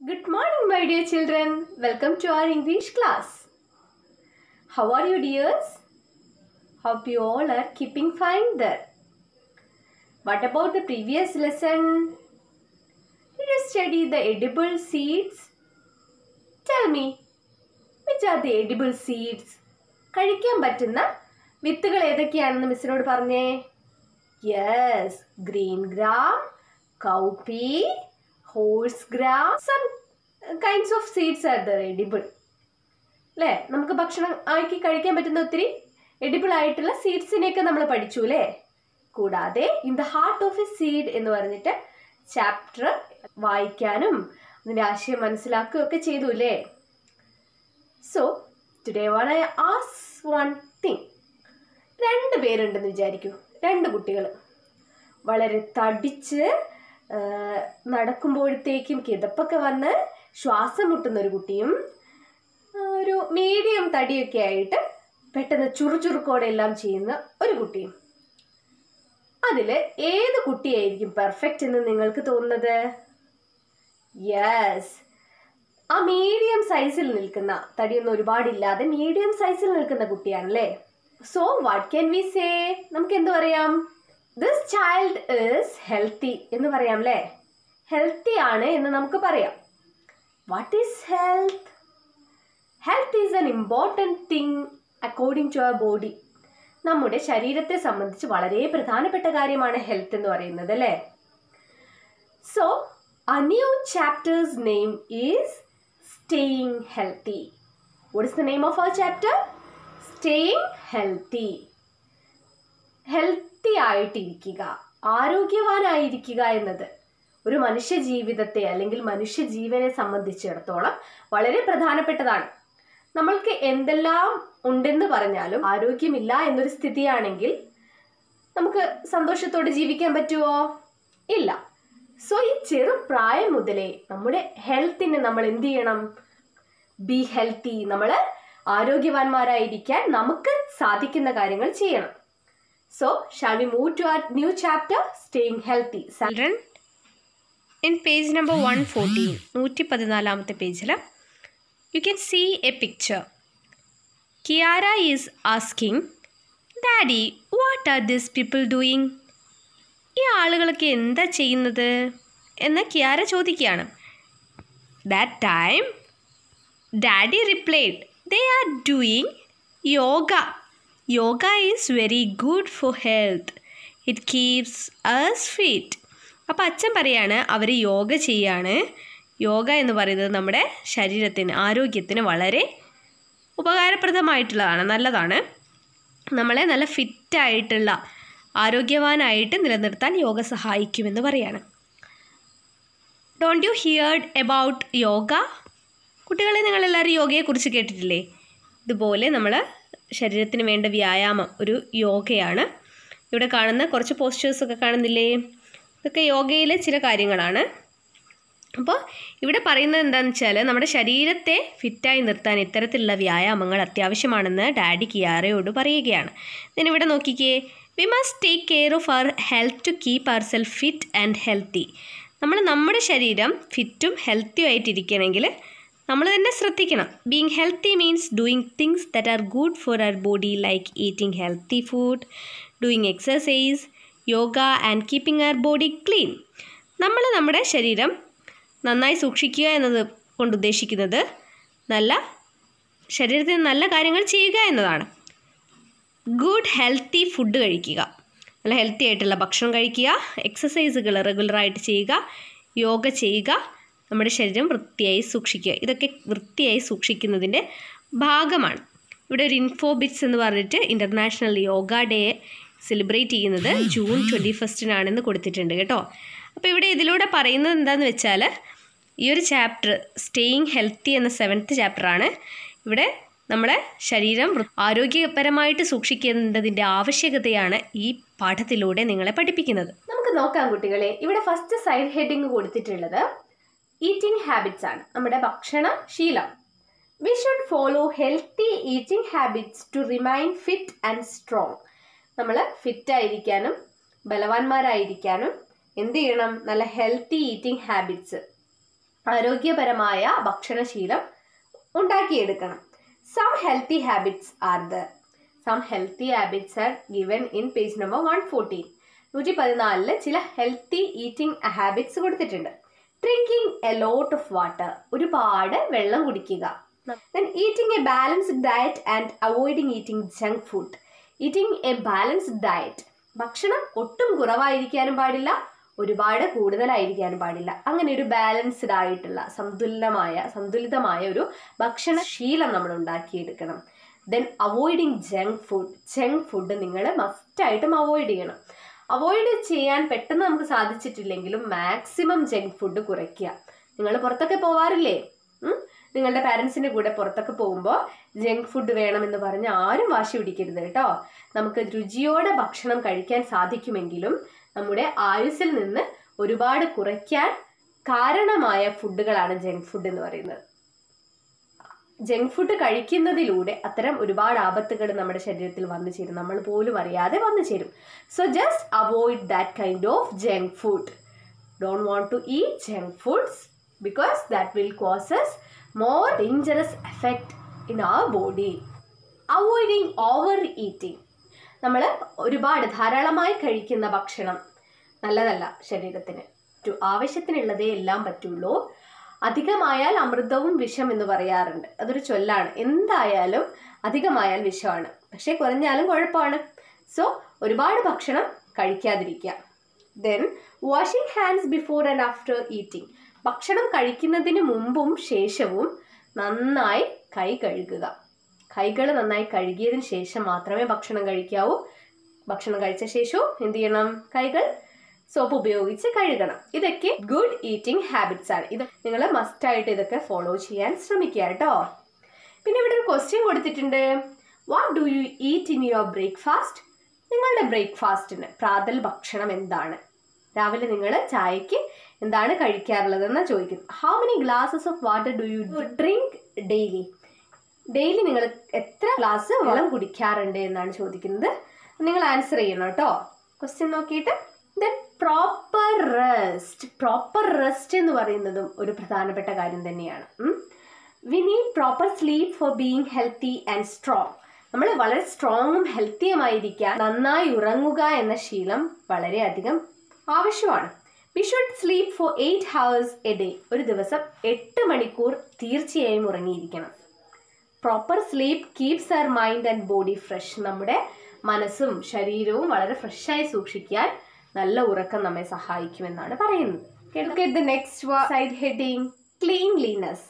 Good morning, my dear children. Welcome to our English class. How are you, dears? Hope you all are keeping fine there. What about the previous lesson? Did you study the edible seeds? Tell me, which are the edible seeds? കഴിക്കാൻ പറ്റുന്ന വിത്തുകൾ ഏതൊക്കെയാണെന്ന് മിസ്സിനോട് പറഞ്ഞേ yes green gram കൗപ്പി Horse grass some kinds of seeds are there edible അല്ലേ നമുക്ക് ഭക്ഷണം ആക്കി കഴിക്കാൻ പറ്റുന്ന ഒത്തിരി എഡിബിൾ ആയിട്ടുള്ള സീഡ്സിനെയൊക്കെ നമ്മൾ പഠിച്ചു അല്ലേ കൂടാതെ in the heart of a seed എന്ന് പറഞ്ഞിട്ട് ചാപ്റ്റർ വായിക്കാനും അതിന്റെ ആശയം മനസ്സിലാക്കുകയും ഒക്കെ ചെയ്തു അല്ലേ so today one I as one thing രണ്ട് പേരുണ്ടെന്ന് വിചാരിക്കൂ. രണ്ട് കുട്ടികൾ വളരെ തടിച്ച് നടക്കുമ്പോഴത്തേക്കും കിതപ്പൊക്കെ വന്ന് ശ്വാസം മുട്ടുന്ന ഒരു കുട്ടിയും ഒരു മീഡിയം തടിയൊക്കെ ആയിട്ട് പെട്ടെന്ന് ചുറുചുറുക്കോടെ എല്ലാം ചെയ്യുന്ന ഒരു കുട്ടിയും. അതിൽ ഏത് കുട്ടിയായിരിക്കും പെർഫെക്റ്റ് എന്ന് നിങ്ങൾക്ക് തോന്നുന്നത്? യെസ് ആ മീഡിയം സൈസിൽ നിൽക്കുന്ന തടിയൊന്നും ഒരുപാടില്ലാതെ മീഡിയം സൈസിൽ നിൽക്കുന്ന കുട്ടിയാണല്ലേ? So what can we say നമുക്ക് എന്തു പറയാം? ദിസ് ചൈൽഡ് ഈസ് ഹെൽത്തി എന്ന് പറയാം അല്ലേ ഹെൽത്തി ആണ് എന്ന് നമുക്ക് പറയാം. What is health health is an important thing according to our body നമ്മുടെ ശരീരത്തെ സംബന്ധിച്ച് വളരെ പ്രധാനപ്പെട്ട കാര്യമാണ് ഹെൽത്ത് എന്ന് പറയുന്നത് അല്ലേ? So a new chapters name is staying healthy what is the name of our chapter staying healthy healthy ആയിട്ടിരിക്കുക ആരോഗ്യവാനായിരിക്കുക എന്നത് ഒരു മനുഷ്യ ജീവിതത്തെ അല്ലെങ്കിൽ മനുഷ്യ ജീവനെ സംബന്ധിച്ചിടത്തോളം വളരെ പ്രധാനപ്പെട്ടതാണ്. നമ്മൾക്ക് എന്തെല്ലാം ഉണ്ടെന്ന് പറഞ്ഞാലും ആരോഗ്യമില്ല എന്നൊരു സ്ഥിതിയാണെങ്കിൽ നമുക്ക് സന്തോഷത്തോടെ ജീവിക്കാൻ പറ്റുമോ ഇല്ല. സോ ഈ ചെറു പ്രായം മുതലേ നമ്മുടെ ഹെൽത്തിന് നമ്മൾ എന്ത് ചെയ്യണം? ബി ഹെൽത്തി നമ്മൾ ആരോഗ്യവാന്മാരായിരിക്കാൻ നമുക്ക് സാധിക്കുന്ന കാര്യങ്ങൾ ചെയ്യണം. so shall we move to our new chapter staying healthy children in page number one fourteen നൂറ്റി പതിനാലാമത്തെ പേജിൽ you can see a picture Kiara is asking daddy what are this people doing ഈ ആളുകളൊക്കെ എന്താ ചെയ്യുന്നത് എന്ന് കിയാര ചോദിക്കുകയാണ് that time daddy replied they are doing yoga Yoga is very good for health it keeps us fit അപ്പോൾ അച്ഛൻ പറയാണ് അവർ യോഗ ചെയ്യാണ്. യോഗ എന്ന് പറയുന്നത് നമ്മുടെ ശരീരത്തിന് ആരോഗ്യത്തിന് വളരെ ഉപകാരപ്രദമായിട്ടുള്ളതാണ് നല്ലതാണ്. നമ്മളെ നല്ല ഫിറ്റായിട്ടുള്ള ആരോഗ്യവാനായിട്ട് നിലനിർത്താൻ യോഗ സഹായിക്കുമെന്ന് പറയാണ്. Don't you heard about yoga കുട്ടികളെ നിങ്ങളെല്ലാവരും യോഗയെക്കുറിച്ച് കേട്ടിട്ടില്ലേ? ഇതുപോലെ നമ്മൾ ശരീരത്തിന് വേണ്ട വ്യായാമം ഒരു യോഗയാണ്. ഇവിടെ കാണുന്ന കുറച്ച് പോസ്റ്റേഴ്സൊക്കെ കാണുന്നില്ലേ? ഇതൊക്കെ യോഗയിലെ ചില കാര്യങ്ങളാണ്. അപ്പോൾ ഇവിടെ പറയുന്നത് എന്താണെന്ന് വെച്ചാൽ നമ്മുടെ ശരീരത്തെ ഫിറ്റായി നിർത്താൻ ഇത്തരത്തിലുള്ള വ്യായാമങ്ങൾ അത്യാവശ്യമാണെന്ന് ഡാഡി കിയാറയോട് പറയുകയാണ്. ഇതിനിവിടെ നോക്കിക്കേ we must take care of our health to keep our self fit and healthy നമ്മൾ നമ്മുടെ ശരീരം ഫിറ്റും ഹെൽത്തിയും ആയിട്ടിരിക്കണമെങ്കിൽ നമ്മൾ തന്നെ ശ്രദ്ധിക്കണം. Being healthy means doing things that are good for our body like eating healthy food doing exercise yoga and keeping our body clean നമ്മൾ നമ്മുടെ ശരീരം നന്നായി സൂക്ഷിക്കുക എന്നത് കൊണ്ട് ഉദ്ദേശിക്കുന്നത് നല്ല ശരീരത്തിന് നല്ല കാര്യങ്ങൾ ചെയ്യുക എന്നതാണ്. ഗുഡ് ഹെൽത്തി ഫുഡ് കഴിക്കുക. നല്ല ഹെൽത്തി ആയിട്ടുള്ള ഭക്ഷണം കഴിക്കുക എക്സസൈസുകൾ റെഗുലറായിട്ട് ചെയ്യുക യോഗ ചെയ്യുക നമ്മുടെ ശരീരം വൃത്തിയായി സൂക്ഷിക്കുക. ഇതൊക്കെ വൃത്തിയായി സൂക്ഷിക്കുന്നതിന്റെ ഭാഗമാണ്. ഇവിടെ ഒരു ഇൻഫോബിറ്റ്സ് എന്ന് പറഞ്ഞിട്ട് ഇന്റർനാഷണൽ യോഗ ഡേ സെലിബ്രേറ്റ് ചെയ്യുന്നത് ജൂൺ ട്വന്റി ഫസ്റ്റിനാണെന്ന് കൊടുത്തിട്ടുണ്ട് കേട്ടോ. അപ്പോൾ ഇവിടെ ഇതിലൂടെ പറയുന്നത് എന്താണെന്ന് വെച്ചാൽ ഈ ഒരു ചാപ്റ്റർ സ്റ്റേയിങ് ഹെൽത്തി എന്ന സെവൻത്ത് ചാപ്റ്ററാണ് ഇവിടെ നമ്മുടെ ശരീരം ആരോഗ്യപരമായിട്ട് സൂക്ഷിക്കേണ്ടതിന്റെ ആവശ്യകതയാണ് ഈ പാഠത്തിലൂടെ നിങ്ങളെ പഠിപ്പിക്കുന്നത്. നമുക്ക് നോക്കാം കുട്ടികളെ. ഇവിടെ ഫസ്റ്റ് സൈഡ് ഹെഡിങ് കൊടുത്തിട്ടുള്ളത് ഈറ്റിംഗ് ഹാബിറ്റ്സ് ആണ്. നമ്മുടെ ഭക്ഷണ ശീലം. We should follow healthy eating habits to remain fit and strong നമ്മൾ ഫിറ്റ് ആയിരിക്കാനും ബലവാന്മാരായിരിക്കാനും എന്ത് ചെയ്യണം? നല്ല ഹെൽത്തി ഈറ്റിംഗ് ഹാബിറ്റ്സ് ആരോഗ്യപരമായ ഭക്ഷണശീലം ഉണ്ടാക്കിയെടുക്കണം. Some healthy habits are the some healthy habits are given in page number one fourteen നൂറ്റി പതിനാലിൽ ചില ഹെൽത്തി ഈറ്റിംഗ് ഹാബിറ്റ്സ് കൊടുത്തിട്ടുണ്ട്. Drinking a lot of water ഒരുപാട് വെള്ളം കുടിക്കുക. Then eating a balanced diet and avoiding eating junk food eating a balanced diet ഭക്ഷണം ഒട്ടും കുറവായിരിക്കാനും പാടില്ല ഒരുപാട് കൂടുതലായിരിക്കാനും പാടില്ല. അങ്ങനെ ഒരു ബാലൻസ്ഡ് ആയിട്ടുള്ള സന്തുലിതമായ സന്തുലിതമായ ഒരു ഭക്ഷണശീലം നമ്മൾ ഉണ്ടാക്കിയെടുക്കണം. Then avoiding junk food junk food നിങ്ങൾ മസ്റ്റായിട്ടും അവോയ്ഡ് ചെയ്യണം. അവോയ്ഡ് ചെയ്യാൻ പെട്ടെന്ന് നമുക്ക് സാധിച്ചിട്ടില്ലെങ്കിലും മാക്സിമം ജങ്ക് ഫുഡ് കുറയ്ക്കുക. നിങ്ങൾ പുറത്തൊക്കെ പോവാറില്ലേ? നിങ്ങളുടെ പാരൻസിന്റെ കൂടെ പുറത്തൊക്കെ പോകുമ്പോൾ ജങ്ക് ഫുഡ് വേണമെന്ന് പറഞ്ഞ് ആരും വാശി പിടിക്കരുത് കേട്ടോ. നമുക്ക് രുചിയോടെ ഭക്ഷണം കഴിക്കാൻ സാധിക്കുമെങ്കിലും നമ്മുടെ ആയുസ്സിൽ നിന്ന് ഒരുപാട് കുറയ്ക്കാൻ കാരണമായ ഫുഡുകളാണ് ജങ്ക് ഫുഡ് എന്ന് പറയുന്നത്. ജങ്ക് ഫുഡ് കഴിക്കുന്നതിലൂടെ അത്തരം ഒരുപാട് ആപത്തുകൾ നമ്മുടെ ശരീരത്തിൽ വന്നു ചേരും. നമ്മൾ പോലും അറിയാതെ വന്നു ചേരും. So just avoid that kind of junk food don't want to ഈ junk foods because that will causes more dangerous effect in our body avoiding over eating നമ്മൾ ഒരുപാട് ധാരാളമായി കഴിക്കുന്ന ഭക്ഷണം നല്ലതല്ല ശരീരത്തിന്. ആവശ്യത്തിനുള്ളതേ എല്ലാം പറ്റുള്ളൂ. അധികമായാൽ അമൃതവും വിഷം എന്ന് പറയാറുണ്ട്. അതൊരു ചൊല്ലാണ്. എന്തായാലും അധികമായാൽ വിഷമാണ്. പക്ഷേ കുറഞ്ഞാലും കുഴപ്പമാണ്. സോ ഒരുപാട് ഭക്ഷണം കഴിക്കാതിരിക്കുക. Then washing hands before and after eating ഭക്ഷണം കഴിക്കുന്നതിന് മുമ്പും ശേഷവും നന്നായി കൈ കഴുകുക. കൈകൾ നന്നായി കഴുകിയതിന് ശേഷം മാത്രമേ ഭക്ഷണം കഴിക്കാവൂ. ഭക്ഷണം കഴിച്ച ശേഷവും എന്ത് ചെയ്യണം? കൈകൾ സോപ്പ് ഉപയോഗിച്ച് കഴുകണം. ഇതൊക്കെ ഗുഡ് ഈറ്റിംഗ് ഹാബിറ്റ്സ് ആണ്. ഇത് നിങ്ങൾ മസ്റ്റായിട്ട് ഇതൊക്കെ ഫോളോ ചെയ്യാൻ ശ്രമിക്കുക കേട്ടോ. പിന്നെ ഇവിടെ ഒരു ക്വസ്റ്റ്യൻ കൊടുത്തിട്ടുണ്ട്. What do you eat in your breakfast നിങ്ങളുടെ ബ്രേക്ക്ഫാസ്റ്റിന് പ്രാതൽ ഭക്ഷണം എന്താണ്? രാവിലെ നിങ്ങൾ ചായക്ക് എന്താണ് കഴിക്കാറുള്ളതെന്ന് ചോദിക്കും how many glasses of water do you drink daily daily നിങ്ങൾ എത്ര ഗ്ലാസ് വെള്ളം കുടിക്കാറുണ്ട് എന്നാണ് ചോദിക്കുന്നത്. നിങ്ങൾ ആൻസർ ചെയ്യണം കേട്ടോ. ക്വസ്റ്റ്യൻ നോക്കിയിട്ട്. Then proper rest proper rest എന്ന് പറയുന്നതും ഒരു പ്രധാനപ്പെട്ട കാര്യം തന്നെയാണ്. We need proper sleep for being healthy and strong നമ്മൾ വളരെ സ്ട്രോങ്ങും ഹെൽത്തിയുമായിരിക്കാൻ നന്നായി ഉറങ്ങുക എന്ന ശീലം വളരെയധികം ആവശ്യമാണ്. We should sleep for eight hours a day ഒരു ദിവസം എട്ട് മണിക്കൂർ തീർച്ചയായും ഉറങ്ങിയിരിക്കണം. Proper sleep keeps our mind and body fresh നമ്മുടെ മനസ്സും ശരീരവും വളരെ ഫ്രഷായി സൂക്ഷിക്കാൻ നല്ല ഉറക്കം നമ്മെ സഹായിക്കുമെന്നാണ് പറയുന്നത്. Side cleanliness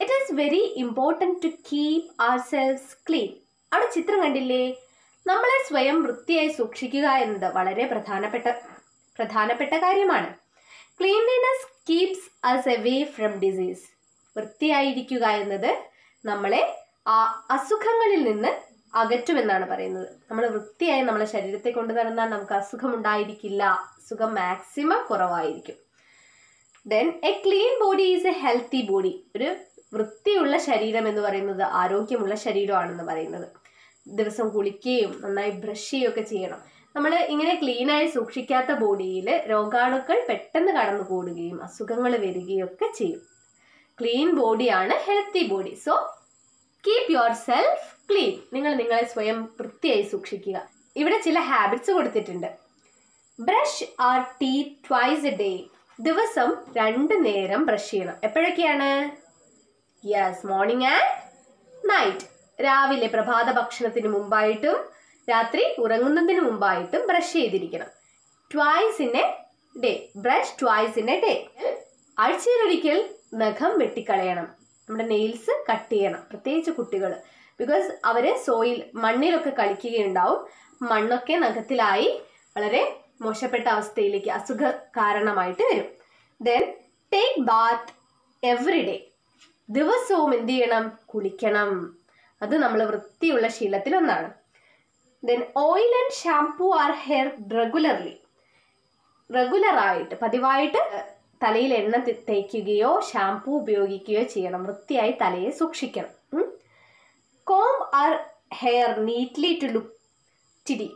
it is very important to keep our selves clean അവിടെ ചിത്രം കണ്ടില്ലേ? നമ്മളെ സ്വയം വൃത്തിയായി സൂക്ഷിക്കുക എന്നത് വളരെ പ്രധാനപ്പെട്ട പ്രധാനപ്പെട്ട കാര്യമാണ്. Cleanliness keeps us away from disease വൃത്തിയായിരിക്കുക എന്നത് നമ്മളെ അസുഖങ്ങളിൽ നിന്ന് അകറ്റുമെന്നാണ് പറയുന്നത്. നമ്മൾ വൃത്തിയായി നമ്മളെ ശരീരത്തെ കൊണ്ട് നടന്നാൽ നമുക്ക് അസുഖം ഉണ്ടായിരിക്കില്ല. സുഖം മാക്സിമം കുറവായിരിക്കും. Then a clean body is a healthy body ഒരു വൃത്തിയുള്ള ശരീരം എന്ന് പറയുന്നത് ആരോഗ്യമുള്ള ശരീരമാണെന്ന് പറയുന്നത്. ദിവസം കുളിക്കുകയും നന്നായി ബ്രഷ് ചെയ്യുകയൊക്കെ ചെയ്യണം. നമ്മൾ ഇങ്ങനെ ക്ലീനായി സൂക്ഷിക്കാത്ത ബോഡിയിൽ രോഗാണുക്കൾ പെട്ടെന്ന് കടന്നു കൂടുകയും അസുഖങ്ങൾ വരികയൊക്കെ ചെയ്യും. ക്ലീൻ ബോഡിയാണ് healthy body so keep yourself clean നിങ്ങൾ നിങ്ങളെ സ്വയം വൃത്തിയായി സൂക്ഷിക്കുക. ഇവിടെ ചില ഹാബിറ്റ്സ് കൊടുത്തിട്ടുണ്ട്. Brush our teeth twice a day ദിവസം രണ്ട് നേരം ബ്രഷ് ചെയ്യണം. എപ്പോഴൊക്കെയാണ്? യെസ് മോർണിംഗ് ആൻഡ് നൈറ്റ് രാവിലെ പ്രഭാത ഭക്ഷണത്തിന് മുമ്പായിട്ടും രാത്രി ഉറങ്ങുന്നതിന് മുമ്പായിട്ടും ബ്രഷ് ചെയ്തിരിക്കണം. Twice in a day brush twice in a day ആഴ്ചയിലൊരിക്കൽ നഖം വെട്ടിക്കളയണം. നമ്മുടെ നെയിൽസ് കട്ട് ചെയ്യണം. പ്രത്യേകിച്ച് കുട്ടികൾ. ബിക്കോസ് അവർ സോയിൽ മണ്ണിലൊക്കെ കളിക്കുകയുണ്ടാവും. മണ്ണൊക്കെ നഖത്തിലായി വളരെ മോശപ്പെട്ട അവസ്ഥയിലേക്ക് അസുഖ കാരണമായിട്ട് വരും. Then take bath every day ദിവസവും എന്ത് ചെയ്യണം? കുളിക്കണം. അത് നമ്മൾ വൃത്തിയുള്ള ശീലത്തിൽ ഒന്നാണ് then oil and shampoo our hair regularly റെഗുലറായിട്ട് പതിവായിട്ട് തലയിൽ എണ്ണ തേക്കുകയോ ഷാംപൂ ഉപയോഗിക്കുകയോ ചെയ്യണം. വൃത്തിയായി തലയെ സൂക്ഷിക്കണം. Comb our hair neatly to look tidy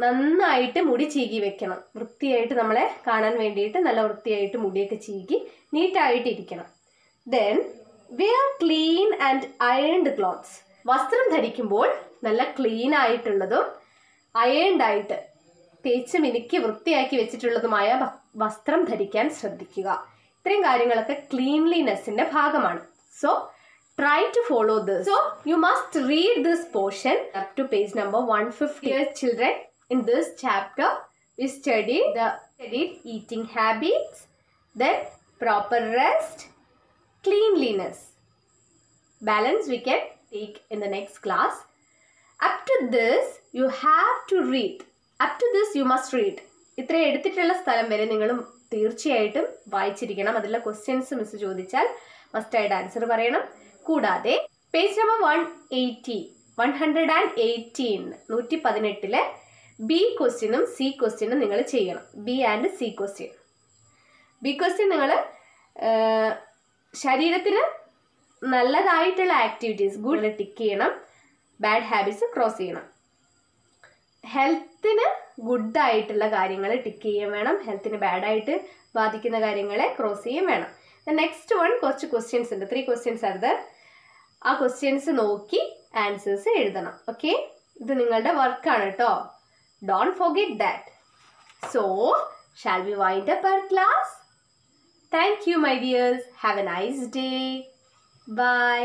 നന്നായിട്ട് മുടി ചീകി വെക്കണം. വൃത്തിയായിട്ട് നമ്മളെ കാണാൻ വേണ്ടിയിട്ട് നല്ല വൃത്തിയായിട്ട് മുടിയൊക്കെ ചീകി നീറ്റായിട്ട് ഇരിക്കണം. Then wear clean and ironed clothes വസ്ത്രം ധരിക്കുമ്പോൾ നല്ല ക്ലീൻ ആയിട്ടുള്ളതും അയൺഡ് ആയിട്ട് തേച്ച് മിനുക്കി വൃത്തിയാക്കി വെച്ചിട്ടുള്ളതുമായ വസ്ത്രം ധരിക്കാൻ ശ്രദ്ധിക്കുക ഇത്രയും കാര്യങ്ങളൊക്കെ ക്ലീൻലിനെസ്സിന്റെ ഭാഗമാണ് so try to follow this. So you must read this portion up to page number 150. Dear children, in this chapter we studied the studied eating habits, then proper rest, cleanliness. Balance we can take in the next class. Up to this you have to read. Up to this you must read. ഇത്ര എടുത്തിട്ടുള്ള സ്ഥലം വരെ നിങ്ങൾ തീർച്ചയായിട്ടും വായിച്ചിരിക്കണം. അതിലുള്ള questions miss ചോദിച്ചാൽ മസ്റ്റായിട്ട് answer പറയണം. കൂടാതെ page number one eighty one hundred and eighteen നൂറ്റി പതിനെട്ടിലെ ബി ക്വസ്റ്റ്യനും സി ക്വസ്റ്റ്യനും നിങ്ങൾ ചെയ്യണം. B and C question B question നിങ്ങൾ ശരീരത്തിന് നല്ലതായിട്ടുള്ള ആക്ടിവിറ്റീസ് ഗുഡ് ടിക്ക് ചെയ്യണം. ബാഡ് ഹാബിറ്റ്സ് ക്രോസ് ചെയ്യണം. ഹെൽത്തിന് ഗുഡായിട്ടുള്ള കാര്യങ്ങൾ ടിക്ക് ചെയ്യുകയും വേണം ഹെൽത്തിന് ബാഡായിട്ട് ബാധിക്കുന്ന കാര്യങ്ങളെ ക്രോസ് ചെയ്യുകയും വേണം. നെക്സ്റ്റ് വൺ കുറച്ച് ക്വസ്റ്റ്യൻസ് ഉണ്ട്. ത്രീ ക്വസ്റ്റ്യൻസ് ആണ് ആ ക്വസ്റ്റ്യൻസ് നോക്കി ആൻസേഴ്സ് എഴുതണം. ഓക്കെ ഇത് നിങ്ങളുടെ വർക്കാണ് കേട്ടോ don't forget that so shall we wind up class thank you my dears have a nice day bye